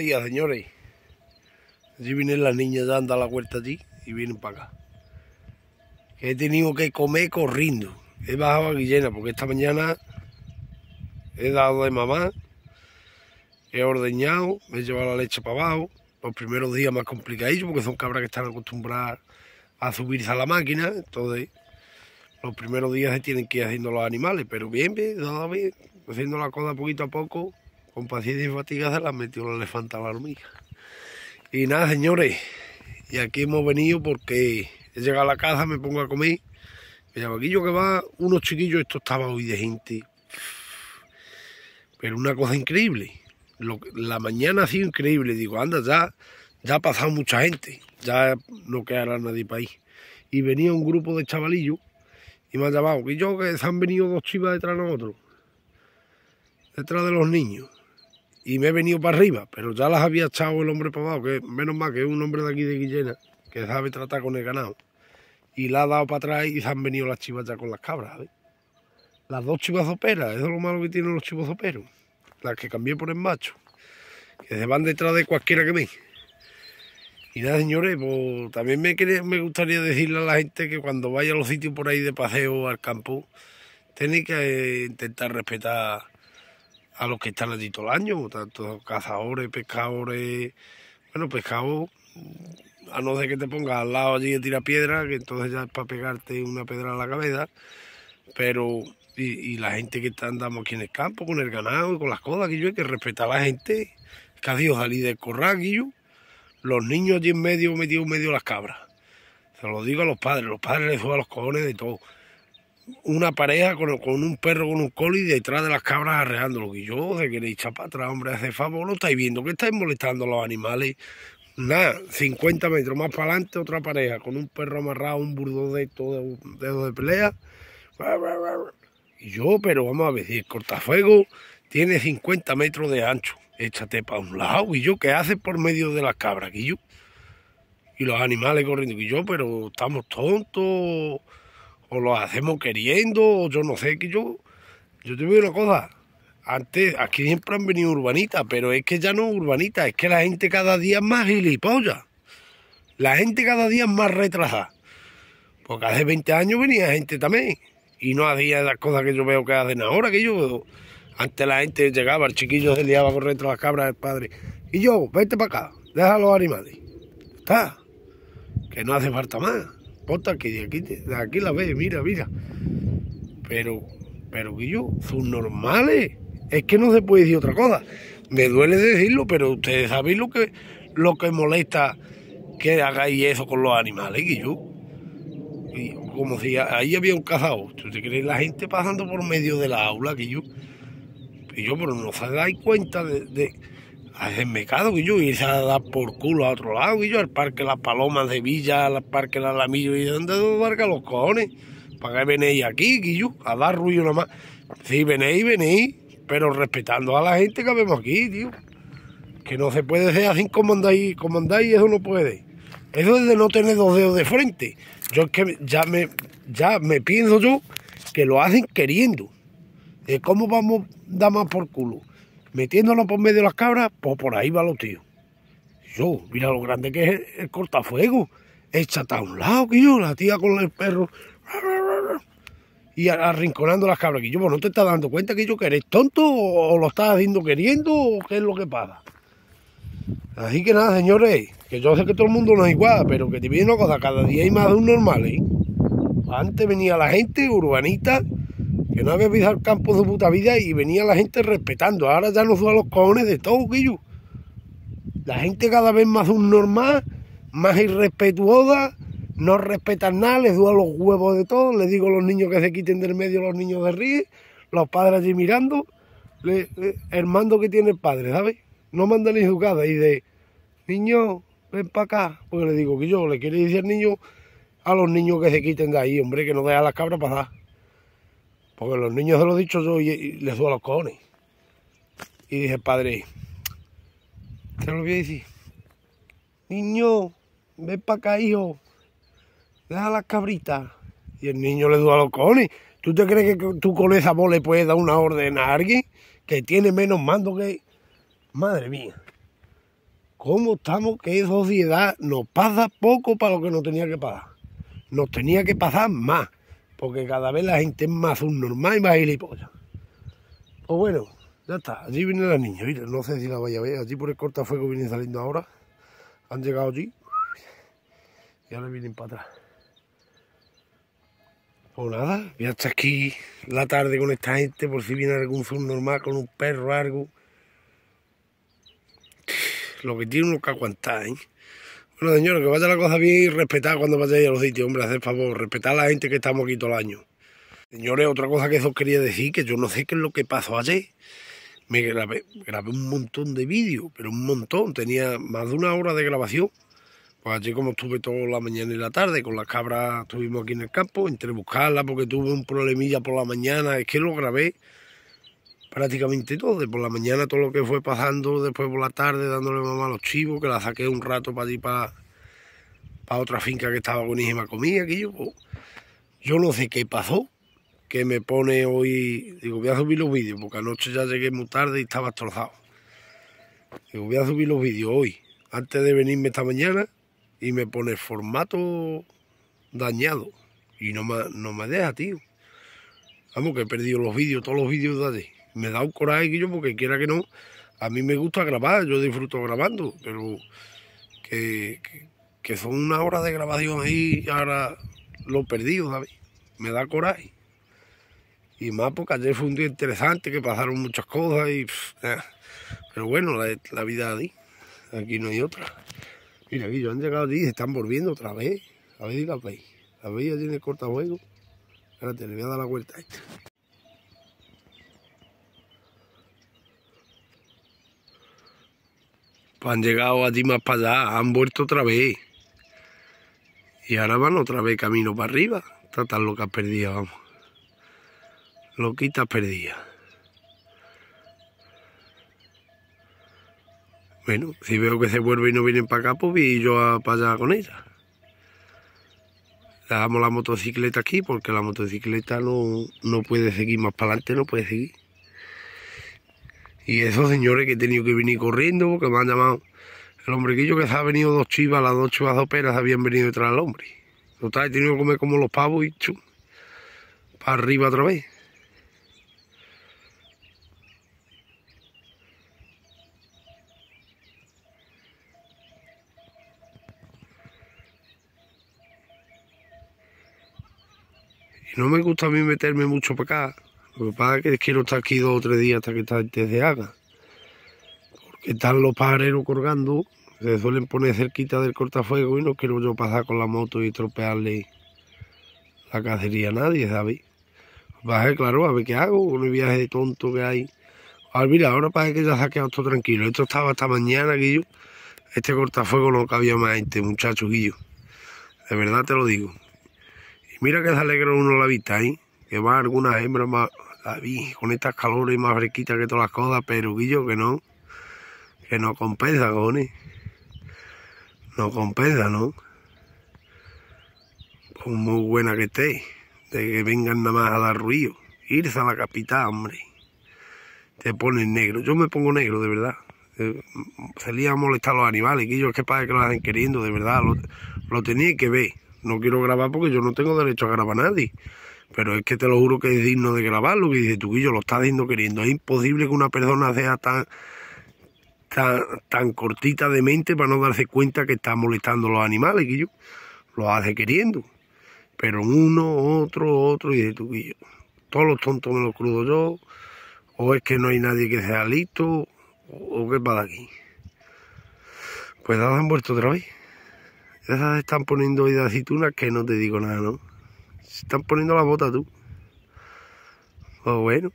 días, señores. Allí vienen las niñas dando la vuelta allí y vienen para acá. He tenido que comer corriendo. He bajado a Guillena porque esta mañana he dado de mamá, he ordeñado, me he llevado la leche para abajo. Los primeros días más complicadillos porque son cabras que están acostumbradas a subirse a la máquina. Entonces, los primeros días se tienen que ir haciendo los animales, pero bien, bien, bien, haciendo la cosa poquito a poco con paciencia y fatiga se las metió el elefante a la hormiga. Y nada, señores, y aquí hemos venido porque he llegado a la casa, me pongo a comer. Aquí yo que va, unos chiquillos, esto estaba hoy de gente. Pero una cosa increíble. la mañana ha sido increíble. Digo, anda, ya, ya ha pasado mucha gente. Ya no quedará nadie para ahí. Y venía un grupo de chavalillos y me han llamado. Que yo que se han venido dos chivas detrás de nosotros. Detrás de los niños y me he venido para arriba, pero ya las había echado el hombre para abajo, que menos mal que es un hombre de aquí de Guillena, que sabe tratar con el ganado. Y la ha dado para atrás y se han venido las chivas ya con las cabras, Las dos chivas operas, eso es lo malo que tienen los chivos operos. Las que cambié por el macho. Que se van detrás de cualquiera que me. Y nada, señores, pues también me, me gustaría decirle a la gente que cuando vaya a los sitios por ahí de paseo al campo, tenéis que intentar respetar a los que están allí todo el año, tanto cazadores, pescadores, bueno, pescado, a no ser que te pongas al lado allí de tira piedra, que entonces ya es para pegarte una pedra a la cabeza, pero y, la gente que está andando aquí en el campo, con el ganado y con las cosas, que yo hay que respetar a la gente, que sido salir del corral, los niños allí en medio, metidos en medio las cabras. Se lo digo a los padres, los padres les suban los cojones de todo una pareja con, un perro con un coli detrás de las cabras arreándolo. Y yo, de queréis echar para atrás, hombre, hace favor, no estáis viendo que estáis molestando a los animales. Nada, 50 metros más para adelante, otra pareja con un perro amarrado, un burdo de todo dedo de pelea. Y yo, pero vamos a ver, si el cortafuego tiene 50 metros de ancho, échate para un lado. Y yo, ¿qué hace por medio de las cabras? Yo, y los animales corriendo. Y yo, pero estamos tontos o lo hacemos queriendo, o yo no sé, que yo, yo te digo una cosa, antes aquí siempre han venido urbanitas, pero es que ya no urbanita, es que la gente cada día es más gilipollas. La gente cada día es más retrasada. Porque hace 20 años venía gente también. Y no hacía las cosas que yo veo que hacen ahora, que yo... Antes la gente llegaba, el chiquillo se liaba a tras las cabras del padre. Y yo, vete para acá, deja los animales. Está. Que no hace falta más que de aquí, de aquí la ve, mira, mira. Pero, pero yo, son normales. Es que no se puede decir otra cosa. Me duele decirlo, pero ustedes saben lo que, lo que molesta que hagáis eso con los animales, yo. Y como si ahí había un cazador. ¿Tú te la gente pasando por medio de la aula, yo? Y yo, pero no se dais cuenta de hacer mecado, que yo, irse a dar por culo a otro lado, yo, al parque Las Palomas de Villa, al parque Las Lamillo, y donde barca los cojones, para que venéis aquí, yo, a dar ruido nomás. Sí, venéis, venéis, pero respetando a la gente que vemos aquí, tío. Que no se puede ser así como andáis, como andáis, eso no puede. Eso es de no tener dos dedos de frente. Yo es que ya me, ya me pienso yo que lo hacen queriendo. ¿Cómo vamos a dar más por culo? Metiéndolo por medio de las cabras, pues por ahí va los tíos. Yo, mira lo grande que es el, cortafuego. Échate a un lado, que yo, la tía con el perro. Y arrinconando las cabras. Que yo, pues no te estás dando cuenta que yo que eres tonto o, lo estás haciendo queriendo o qué es lo que pasa. Así que nada, señores, que yo sé que todo el mundo no es igual, pero que te viene una cosa, cada día hay más de un normal, ¿eh? Antes venía la gente urbanita que no había pisado el campo de puta vida y venía la gente respetando. Ahora ya nos suban los cojones de todo, Guillo. La gente cada vez más un normal, más irrespetuosa, no respetan nada, les dudan los huevos de todo. Les digo a los niños que se quiten del medio los niños de ríe, los padres allí mirando, el mando que tiene el padre, ¿sabes? No mandan ni educada y de, niño, ven para acá. Pues le digo que yo le quiero decir al niño, a los niños que se quiten de ahí, hombre, que no dejan las cabras pasar. Porque los niños se lo he dicho yo y, les doy los cojones. Y dije, padre, te lo voy a decir. Niño, ven para acá, hijo. Deja las cabritas. Y el niño le duele los cojones. ¿Tú te crees que tú con esa voz le puedes dar una orden a alguien que tiene menos mando que... Madre mía. cómo estamos, qué sociedad nos pasa poco para lo que nos tenía que pasar. Nos tenía que pasar más, porque cada vez la gente es más normal y más gilipollas. Pues bueno, ya está, allí viene la niña, no sé si la vaya a ver, allí por el cortafuego viene saliendo ahora, han llegado allí y ahora vienen para atrás. Pues nada, voy hasta aquí la tarde con esta gente por si viene algún normal con un perro algo lo que tiene uno que aguantar, ¿eh? Bueno, señores, que vaya la cosa bien y respetar cuando vayáis a los sitios, hombre, hacer favor, respetar a la gente que estamos aquí todo el año. Señores, otra cosa que os quería decir, que yo no sé qué es lo que pasó ayer. Me grabé, grabé un montón de vídeos, pero un montón, tenía más de una hora de grabación. Pues allí como estuve toda la mañana y la tarde, con las cabras estuvimos aquí en el campo, entre buscarlas porque tuve un problemilla por la mañana, es que lo grabé prácticamente todo, de por la mañana todo lo que fue pasando, después por la tarde dándole mamá a los chivos, que la saqué un rato para allí para, para otra finca que estaba buenísima comida, que yo, pues, yo no sé qué pasó, que me pone hoy, digo, voy a subir los vídeos, porque anoche ya llegué muy tarde y estaba destrozado. Digo, voy a subir los vídeos hoy, antes de venirme esta mañana, y me pone formato dañado, y no me, no me deja, tío. Vamos, que he perdido los vídeos, todos los vídeos de allí me da un coraje yo porque quiera que no, a mí me gusta grabar, yo disfruto grabando, pero que, son una hora de grabación ahí ahora lo perdido, ¿sabes? Me da coraje. Y más porque ayer fue un día interesante, que pasaron muchas cosas y... Pero bueno, la, vida ahí, aquí no hay otra. Mira, aquí yo han llegado allí se están volviendo otra vez. A ver si la veis. La veis allí en el cortafuego. Espérate, le voy a dar la vuelta a esta. Han llegado allí más para allá, han vuelto otra vez. Y ahora van otra vez camino para arriba. Está tan loca perdida, vamos. Loquita perdida. Bueno, si veo que se vuelve y no vienen para acá, pues voy yo para allá con ella. Dejamos la motocicleta aquí porque la motocicleta no, no puede seguir más para adelante, no puede seguir. Y esos señores que he tenido que venir corriendo porque me han llamado. El hombrequillo que se ha venido dos chivas, las dos chivas dos peras habían venido detrás del hombre. Total, he tenido que comer como los pavos y chum, para arriba otra vez. Y no me gusta a mí meterme mucho para acá. Lo que pasa es que quiero estar aquí dos o tres días hasta que esta gente se haga. Porque están los pajareros colgando, se suelen poner cerquita del cortafuego y no quiero yo pasar con la moto y tropearle la cacería a nadie, ¿sabes? Bajé, claro, a ver qué hago con el viaje de tonto que hay. Ah, mira, ahora parece que ya se ha quedado tranquilo. Esto estaba hasta mañana, Guillo. Este cortafuego no cabía más gente, muchacho, Guillo. De verdad te lo digo. Y mira que se alegra uno la vista, ¿eh? Que va algunas hembras más, la vi con estas calores más fresquitas que todas las cosas, pero Guillo que no, que no compensa, cojones. No compensa, ¿no? Pues muy buena que esté, de que vengan nada más a dar ruido. Irse a la capital, hombre. Te ponen negro. Yo me pongo negro, de verdad. Eh, salía a molestar a los animales, Guillo, es que para que lo hacen queriendo, de verdad. Lo, lo que ver. No quiero grabar porque yo no tengo derecho a grabar a nadie. Pero es que te lo juro que es digno de grabarlo, que dice tú, yo lo estás diciendo queriendo. Es imposible que una persona sea tan, tan, tan cortita de mente para no darse cuenta que está molestando a los animales, que yo lo hace queriendo. Pero uno, otro, otro, y dice tú, yo, todos los tontos me los crudo yo, o es que no hay nadie que sea listo, o, qué pasa aquí. Pues nada, han vuelto otra vez. Esas están poniendo hoy de aceitunas que no te digo nada, ¿no? Se están poniendo la bota tú. Pues bueno,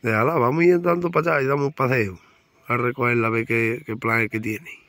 déjala, vamos a ir dando para allá y damos un paseo a recogerla a ver qué, qué plan que tiene.